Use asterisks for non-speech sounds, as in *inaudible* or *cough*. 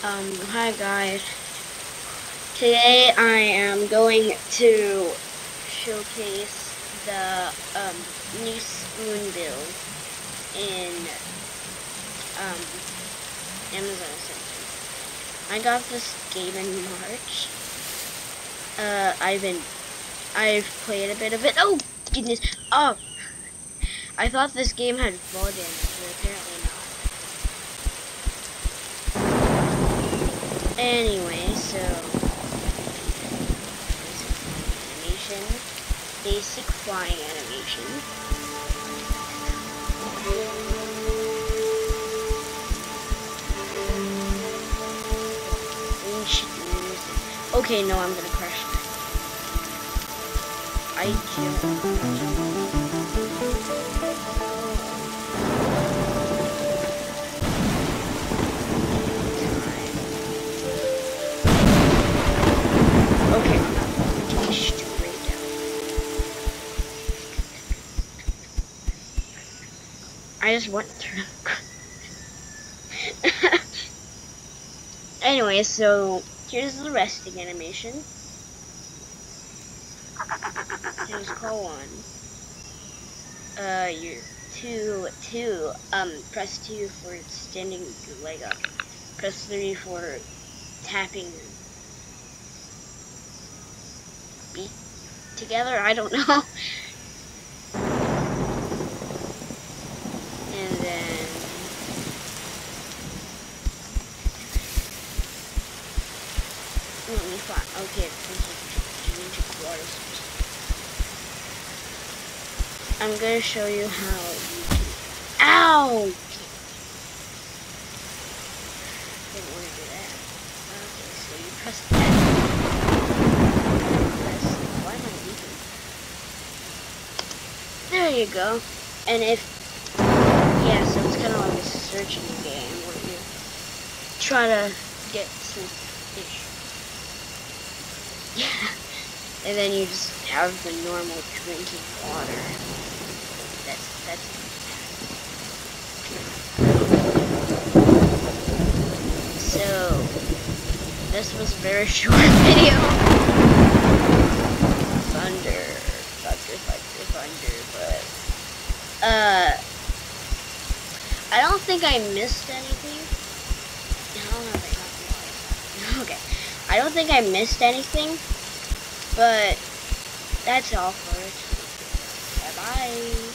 Um, hi guys. Today I am going to showcase the um, new spoon build in um, Amazon Ascension. I got this game in March. Uh, I've been, I've played a bit of it. Oh goodness! Oh, I thought this game had fall damage, but apparently Anyway, so animation, basic flying animation. Okay, no, I'm gonna crash. I Okay, I just went through. *laughs* anyway, so here's the resting animation. Here's call one. Uh, you two, two. Um, press two for standing your leg up. Press three for tapping beat together. I don't *laughs* know. And then Mm, mm, let me find. Okay, water source. I'm gonna show you how you can. Ow! Didn't want to do that. Okay, so you press. Press. Why am I? There you go. And if yeah, so it's kind of like a searching game where you try to get some fish. Yeah. *laughs* And then you just have the normal drinking water. That's that's so this was a very *laughs* short video. Thunder, thunder, thunder, thunder, but uh I don't think I missed anything. I don't know if I *laughs* Okay. I don't think I missed anything, but that's all for it. Bye-bye.